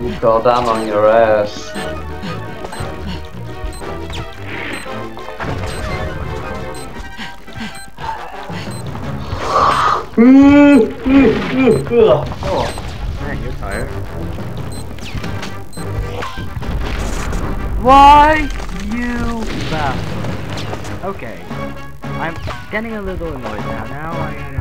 You call down on your ass. oh, man, you're tired. Why you bastard? Okay, I'm getting a little annoyed now. Now I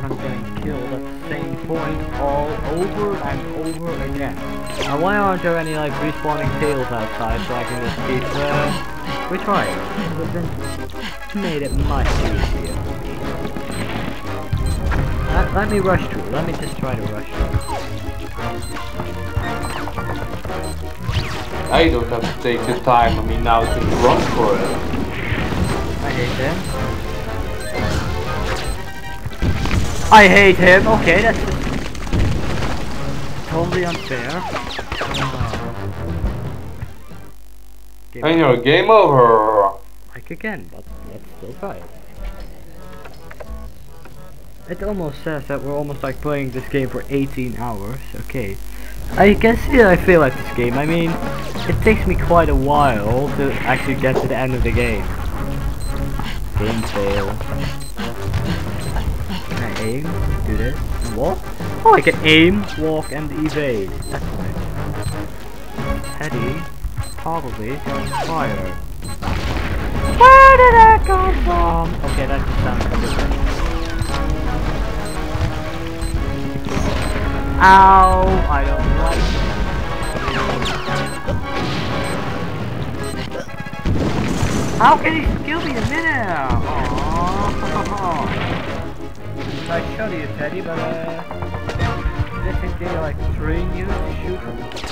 because I'm getting killed at the same point all over and over again. And why aren't there any like respawning tails outside so I can just keep uh, retrying? It would made it much easier. Let, let me rush through. Let me just try to rush through. I don't have to take the time, I mean now to run for it. I hate him. I hate him. Okay, that's just totally unfair. Game And your game over. Like again, but let's still try it. It almost says that we're almost like playing this game for 18 hours. Okay. I can see that I feel like this game. I mean, it takes me quite a while to actually get to the end of the game. Game fail. Aim? Do this? And walk? Oh, I can aim, walk, and evade. That's nice. Teddy, probably fire. Where did that come from? Okay, that sounds different. Ow! I don't like it. How can he kill me in midair? Aww. Oh. I shot you, Teddy, but uh, this is they like train you to shoot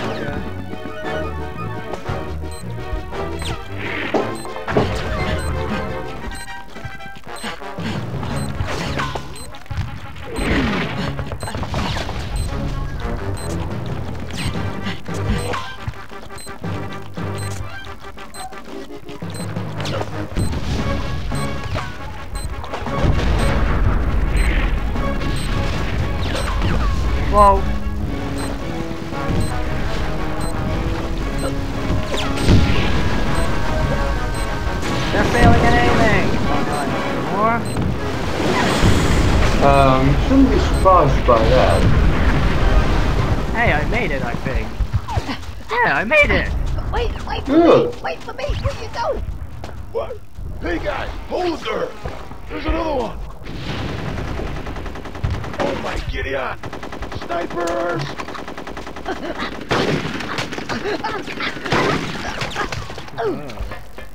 Whoa. They're failing at aiming. More? Um, you shouldn't be surprised by that. Hey, I made it, I think. Yeah, I made it. Wait, wait for Good. me! Wait for me! Where you going? What? Hey guys, hold there! There's another one! Oh my Gideon! Snipers!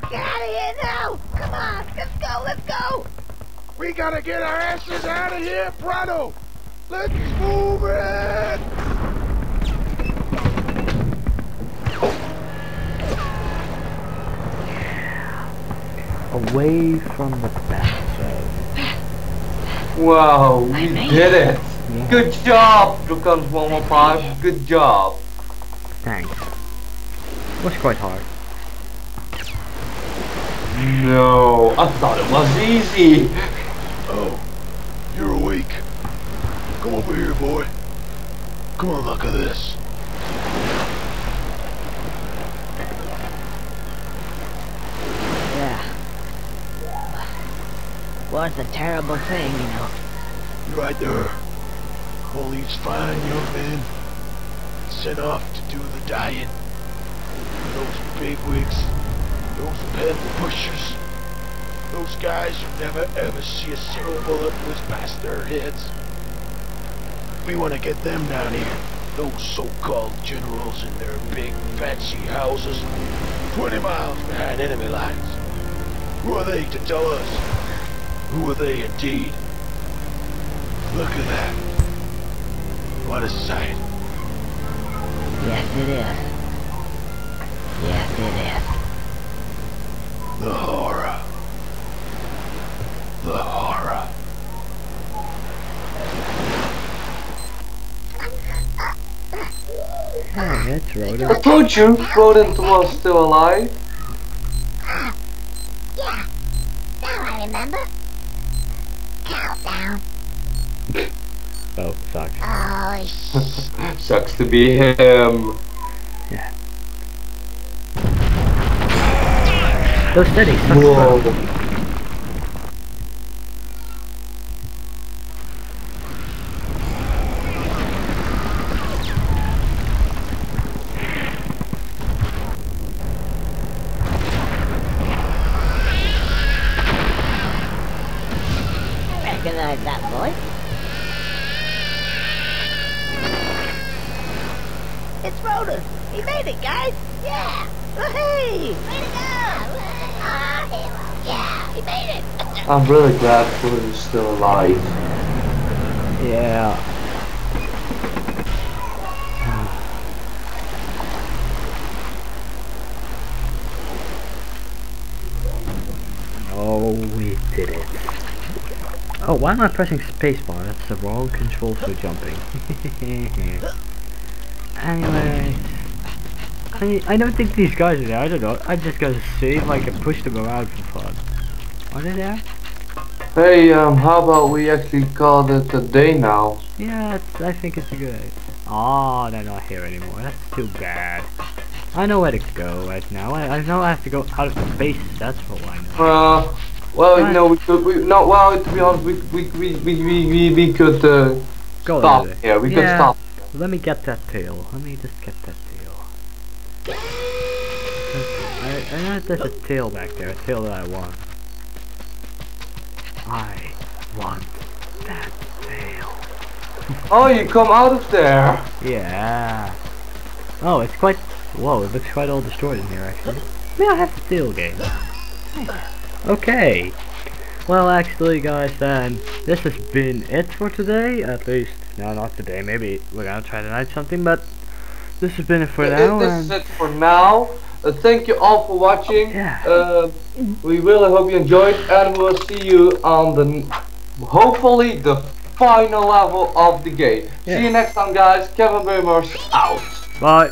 Get out of here now! Come on, let's go, let's go! We gotta get our asses out of here, Prado! Let's move it! Away from the bastard. Whoa, we did it. Yeah. Good job, Drukans 115. Good job. Thanks. It was quite hard. No, I thought it was easy. Oh, you're awake. Come over here, boy. Come on, look at this. Yeah. Was a terrible thing, you know. You're right there. These fine young men sent off to do the dying. Those bigwigs, those pedal pushers, those guys who never ever see a single bullet whiz past their heads. We want to get them down here. Those so-called generals in their big fancy houses, 20 miles behind enemy lines. Who are they to tell us? Who are they indeed? Look at that. What a sight. Yes, it is. Yes, it is. The horror. The horror. Hey, it's I told you, Rodent was still alive. Yeah. Now I remember. Countdown. Oh, sucks. Oh, sh- Sucks to be him. Go steady, sucks. Whoa. It's Rhoda. He made it, guys. Yeah. Hey. Way to go. Ah, hero. Yeah, he made it. I'm really glad Ford is still alive. Yeah. Oh, we did it. Oh, why am I pressing spacebar? That's the wrong control for jumping. anyway, I I don't think these guys are there. I don't know. I'm just gonna see if I can push them around for fun. Are they there? Hey, um, how about we actually call it a day now? Yeah, it's, I think it's a good. idea. Oh, they're not here anymore. That's too bad. I know where to go right now. I, I know I have to go out of space. That's what I know. Uh, well, What? no, we could, we, no, well, to be honest, we, we, we, we, we, we, could, uh, Go stop here, we could Yeah. stop. Let me get that tail. Let me just get that tail. I, I know there's a tail back there. A tail that I want. I want that tail. Oh, you come out of there! Yeah. Oh, it's quite. Whoa, it looks quite all destroyed in here, actually. May I have the steel game? Okay. Well, actually, guys, then this has been it for today. At least, no, not today. Maybe we're gonna try tonight something, but this has been it for now. this is it for now. Uh, thank you all for watching. Yeah. Uh, we really hope you enjoyed, and we'll see you on the, hopefully, the final level of the game. Yeah. See you next time, guys. Kevin Bömers out. Bye.